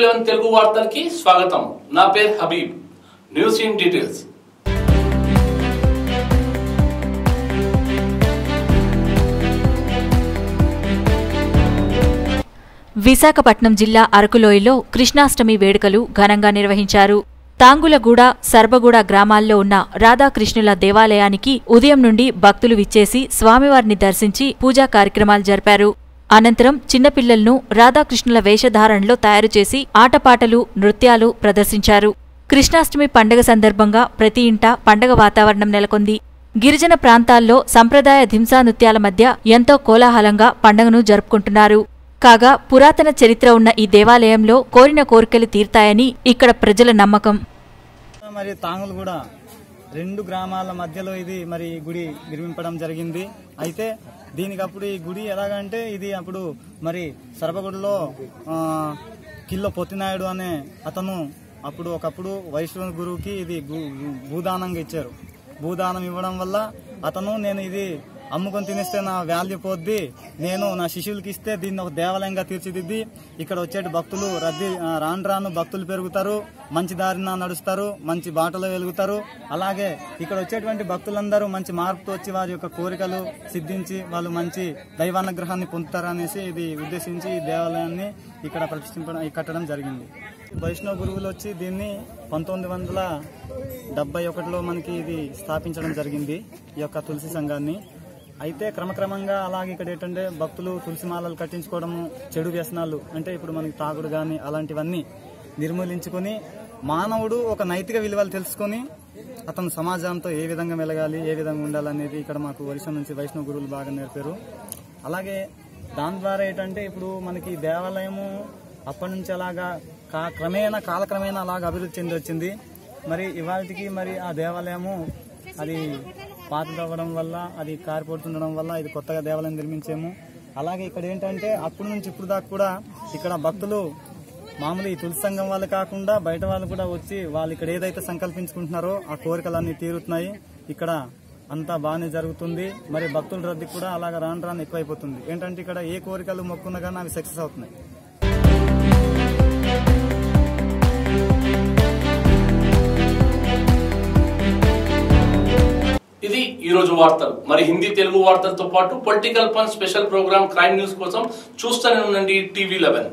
Eleven Telugu వార్తలకి స్వాగతం. నా పేరు Habib. News in details. Visakhapatnam జిల్లా అరకులోయలో కృష్ణాష్టమి వేడుకలు ఘనంగా నిర్వహించారు. తాంగులగూడ సర్బగూడ గ్రామాల్లో ఉన్న రాధాకృష్ణుల దేవాలయానికి ఉదయం నుండి భక్తులు విచ్చేసి స్వామివారిని దర్శించి పూజా కార్యక్రమాలు జరిపారు. అనంతరం చిన్నపిల్లలను రాధాకృష్ణుల వేషధారణలో తయారు చేసి ఆటపాటలు నృత్యాలు ప్రదర్శించారు. కృష్ణాష్టమి పండగ సందర్భంగా ప్రతి ఇంట పండగ వాతావరణం నెలకొంది. గిరిజన ప్రాంతాల్లో సంప్రదాయ ధింసా నృత్యాల మధ్య ఎంతో కోలాహలంగా పండగను జరుపుకుంటున్నారు. కాగా పురాతన చరిత్ర ఉన్న ఈ దేవాలయంలో కోరిన కోరికలు తీర్తాయని ఇక్కడ ప్రజల నమ్మకం. మరి తాంగులు కూడా రెండు గ్రామాల మధ్యలో ఇది మరి గుడి నిర్మింపడం జరిగింది. అయితే దీనికి అప్పుడు ఈ గుడి ఎలాగంటే ఇది అప్పుడు మరి సరపగుడిలో కిల్లో పొత్తినాయుడు అనే అతను అప్పుడు ఒకప్పుడు వైష్ణవ గురువుకి ఇది భూదానంగా ఇచ్చారు. భూదానం ఇవ్వడం వల్ల అతను నేను ఇది అమ్ముకొని తినేస్తే నా వాల్యూ పోద్ది నేను నా శిష్యులకి ఇస్తే దీన్ని ఒక దేవాలయంగా తీర్చిదిద్ది. ఇక్కడ వచ్చేటి భక్తులు రద్దీ రాను రాను భక్తులు పెరుగుతారు. మంచి దారిన నడుస్తారు మంచి బాటలో వెలుగుతారు. అలాగే ఇక్కడ వచ్చేటువంటి భక్తులందరూ మంచి మార్పుతో వచ్చి వారి యొక్క కోరికలు సిద్ధించి వాళ్ళు మంచి దైవానుగ్రహాన్ని పొందుతారనేసి ఇది ఉద్దేశించి ఈ దేవాలయాన్ని ఇక్కడ ప్రతిష్ఠింపడం కట్టడం జరిగింది. వైష్ణవ గురువులు వచ్చి దీన్ని పంతొమ్మిది వందల డెబ్బై ఒకటిలో మనకి ఇది స్థాపించడం జరిగింది ఈ యొక్క తులసి సంఘాన్ని. అయితే క్రమక్రమంగా అలాగే ఇక్కడ ఏంటంటే భక్తులు తులసి మాలలు కట్టించుకోవడము చెడు వ్యసనాలు అంటే ఇప్పుడు మనకి తాగుడు కానీ అలాంటివన్నీ నిర్మూలించుకొని మానవుడు ఒక నైతిక విలువలు తెలుసుకొని అతను సమాజంతో ఏ విధంగా మెలగాలి ఏ విధంగా ఉండాలనేది ఇక్కడ మాకు వరుస నుంచి వైష్ణవ గురువులు బాగా నేర్పారు. అలాగే దాని ద్వారా ఏంటంటే ఇప్పుడు మనకి దేవాలయము అప్పటి నుంచి అలాగా కా క్రమేణా కాలక్రమేణా అలాగా అభివృద్ధి చెంది వచ్చింది. మరి ఇవాళకి మరి ఆ దేవాలయము అది పాతదవ్వడం వల్ల అది కారిపోతుండడం వల్ల ఇది కొత్తగా దేవాలయం నిర్మించాము. అలాగే ఇక్కడ ఏంటంటే అప్పటి నుంచి ఇప్పుడు దాకా కూడా ఇక్కడ భక్తులు మామూలు ఈ తులసి సంఘం వాళ్ళు కాకుండా బయట వాళ్ళు కూడా వచ్చి వాళ్ళు ఇక్కడ ఏదైతే సంకల్పించుకుంటున్నారో ఆ కోరికలన్నీ తీరుతున్నాయి. ఇక్కడ అంతా బాగానే జరుగుతుంది. మరి భక్తుల రద్దీ కూడా అలాగ రాను రాను ఎక్కువైపోతుంది. ఏంటంటే ఇక్కడ ఏ కోరికలు మొక్కున్నా కానీ అవి సక్సెస్ అవుతున్నాయి. ఈరోజు వార్తలు. మరి హిందీ తెలుగు వార్తలతో పాటు పొలిటికల్ పన్ స్పెషల్ ప్రోగ్రామ్ క్రైమ్ న్యూస్ కోసం చూస్తూనే ఉండండి టీవీ లెవెన్.